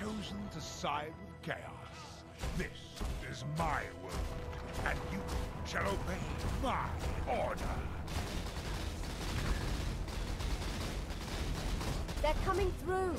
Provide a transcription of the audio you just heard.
chosen to side with chaos. This is my world, and you shall obey my order. They're coming through.